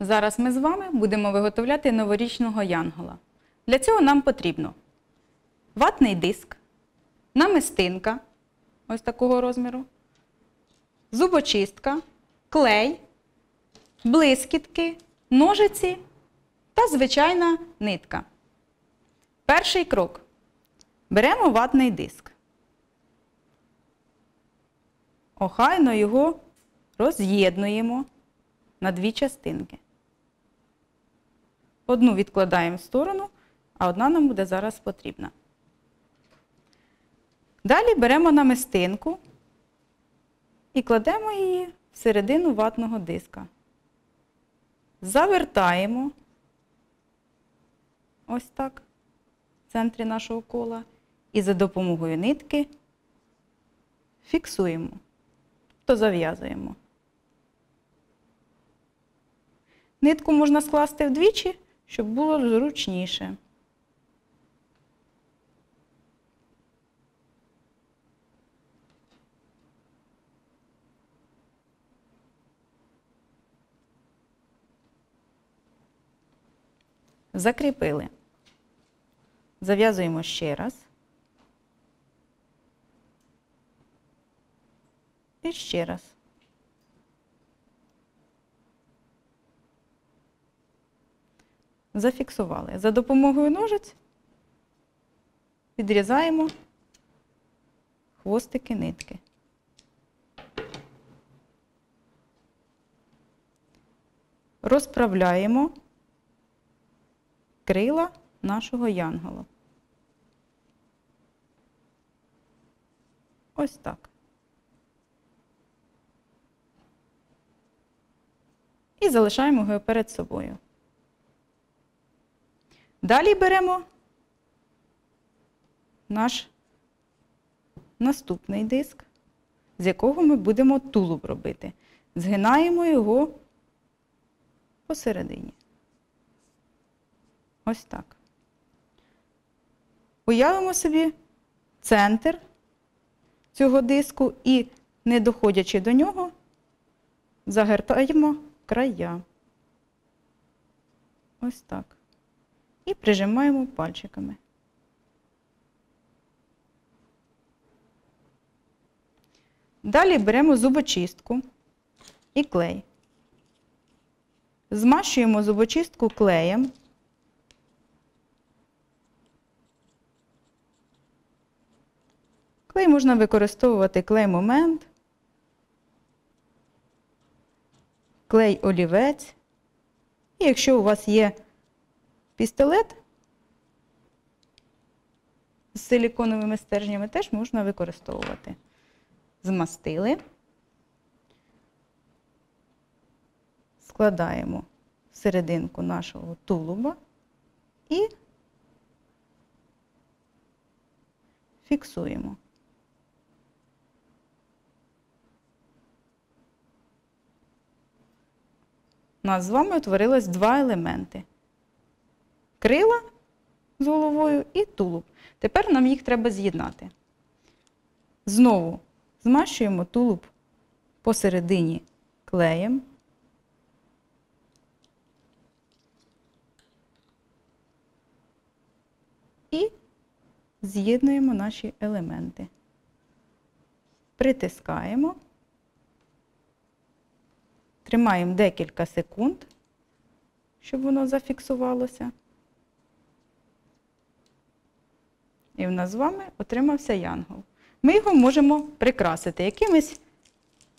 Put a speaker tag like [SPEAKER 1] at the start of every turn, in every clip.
[SPEAKER 1] Зараз ми з вами будемо виготовляти новорічного янгола. Для цього нам потрібно ватний диск, намистинка ось такого розміру, зубочистка, клей, блискітки, ножиці та звичайна нитка. Перший крок. Беремо ватний диск. Охайно його роз'єднуємо на дві частинки. Одну відкладаємо в сторону, а одна нам буде зараз потрібна. Далі беремо намистинку і кладемо її всередину ватного диска. Завертаємо ось так в центрі нашого кола і за допомогою нитки фіксуємо, то зав'язуємо. Нитку можна скласти вдвічі, щоб було зручніше. Закріпили. Зав'язуємо ще раз. І ще раз. Зафіксували. За допомогою ножиць відрізаємо хвостики нитки. Розправляємо крила нашого янгола. Ось так. І залишаємо його перед собою. Далі беремо наш наступний диск, з якого ми будемо тулуб робити. Згинаємо його посередині. Ось так. Уявимо собі центр цього диску і, не доходячи до нього, загортаємо края. Ось так. І прижимаємо пальчиками. Далі беремо зубочистку і клей. Змащуємо зубочистку клеєм. Клей можна використовувати клей момент, клей олівець. І якщо у вас є пістолет з силіконовими стержнями, теж можна використовувати. Змастили, складаємо серединку нашого тулуба і фіксуємо. У нас з вами утворилось два елементи. Крила з головою і тулуб. Тепер нам їх треба з'єднати. Знову змащуємо тулуб посередині клеєм. І з'єднуємо наші елементи. Притискаємо. Тримаємо декілька секунд, щоб воно зафіксувалося. І в нас з вами отримався янгол. Ми його можемо прикрасити якимись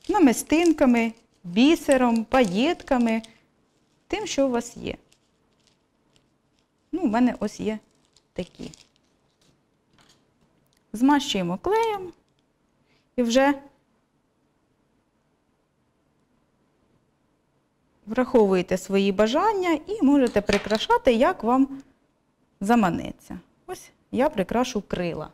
[SPEAKER 1] намистинками, бісером, паєтками, тим, що у вас є. Ну, у мене ось є такі. Змащуємо клеєм і вже враховуєте свої бажання і можете прикрашати, як вам заманеться. Ось я прикрашу крила.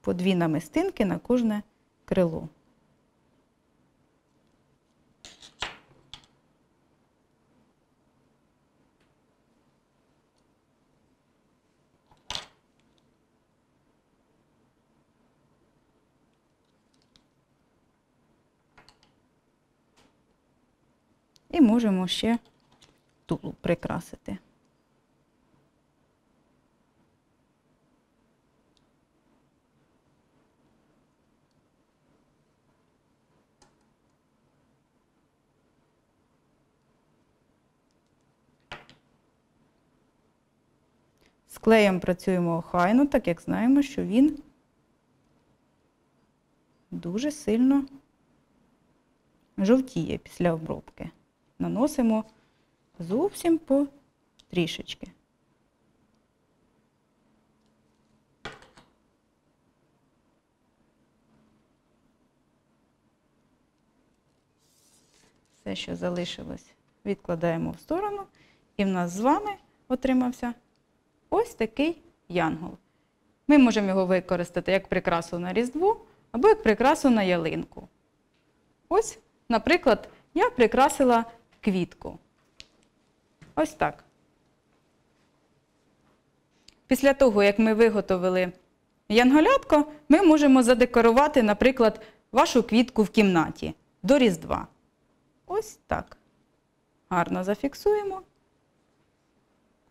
[SPEAKER 1] По дві намистинки на кожне крило. І можемо ще тулуб прикрасити. З клеєм працюємо охайно, так як знаємо, що він дуже сильно жовтіє після обробки. Наносимо зовсім по трішечки. Все, що залишилось, відкладаємо в сторону, і в нас з вами отримався ось такий янгол. Ми можемо його використати як прикрасу на Різдво або як прикрасу на ялинку. Ось, наприклад, я прикрасила квітку. Ось так. Після того, як ми виготовили янголятко, ми можемо задекорувати, наприклад, вашу квітку в кімнаті до Різдва. Ось так. Гарно зафіксуємо.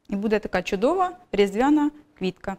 [SPEAKER 1] І буде така чудова різдвяна квітка.